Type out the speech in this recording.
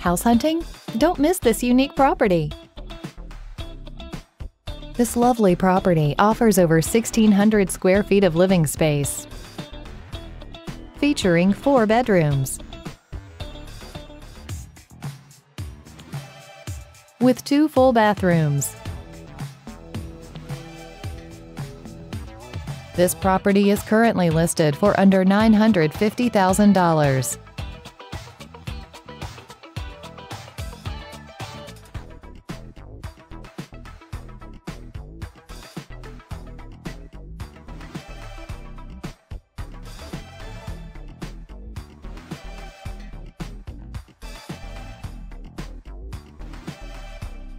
House hunting? Don't miss this unique property. This lovely property offers over 1,600 square feet of living space, featuring four bedrooms. With two full bathrooms. This property is currently listed for under $950,000.